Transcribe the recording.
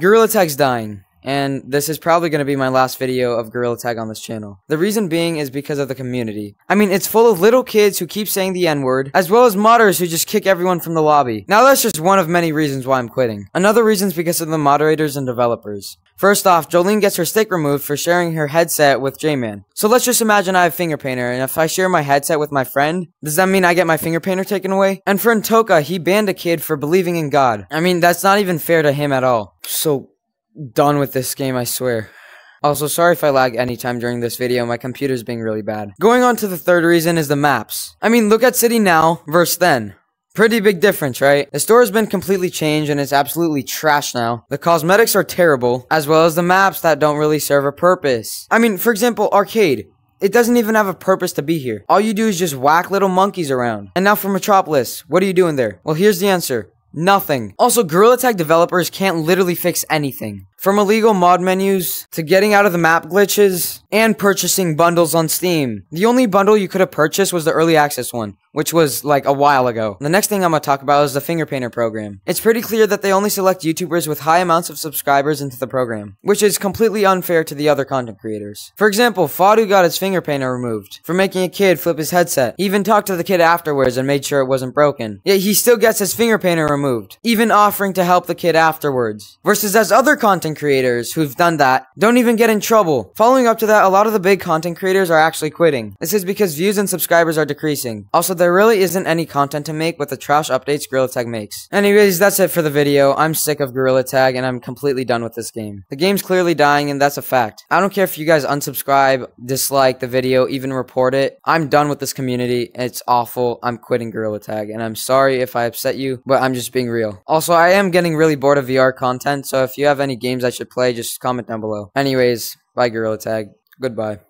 Gorilla Tag's dying. And this is probably going to be my last video of Gorilla Tag on this channel. The reason being is because of the community. I mean, it's full of little kids who keep saying the N-word, as well as modders who just kick everyone from the lobby. Now that's just one of many reasons why I'm quitting. Another reason is because of the moderators and developers. First off, Jolene gets her stick removed for sharing her headset with J-Man. So let's just imagine I have finger painter, and if I share my headset with my friend, does that mean I get my finger painter taken away? And for Toka, he banned a kid for believing in God. I mean, that's not even fair to him at all. So, done with this game, I swear. Also, sorry if I lag anytime during this video, my computer's being really bad. Going on to the third reason is the maps. I mean, look at City now versus then. Pretty big difference, right? The store has been completely changed and it's absolutely trash now. The cosmetics are terrible, as well as the maps that don't really serve a purpose. I mean, for example, Arcade. It doesn't even have a purpose to be here. All you do is just whack little monkeys around. And now for Metropolis, what are you doing there? Well, here's the answer. Nothing. Also, Gorilla Tag developers can't literally fix anything. From illegal mod menus, to getting out of the map glitches, and purchasing bundles on Steam. The only bundle you could have purchased was the early access one, which was like a while ago. The next thing I'm gonna talk about is the finger painter program. It's pretty clear that they only select YouTubers with high amounts of subscribers into the program, which is completely unfair to the other content creators. For example, Fadu got his finger painter removed for making a kid flip his headset. He even talked to the kid afterwards and made sure it wasn't broken. Yet he still gets his finger painter removed, even offering to help the kid afterwards. Versus as other content creators who've done that don't even get in trouble. Following up to that, a lot of the big content creators are actually quitting. This is because views and subscribers are decreasing. Also, there really isn't any content to make with the trash updates Gorilla Tag makes. Anyways, that's it for the video. I'm sick of Gorilla Tag and I'm completely done with this game. The game's clearly dying and that's a fact. I don't care if you guys unsubscribe, dislike the video, even report it. I'm done with this community. It's awful. I'm quitting Gorilla Tag and I'm sorry if I upset you, but I'm just being real. Also, I am getting really bored of VR content, so if you have any games I should play, just comment down below. Anyways, bye Gorilla Tag. Goodbye.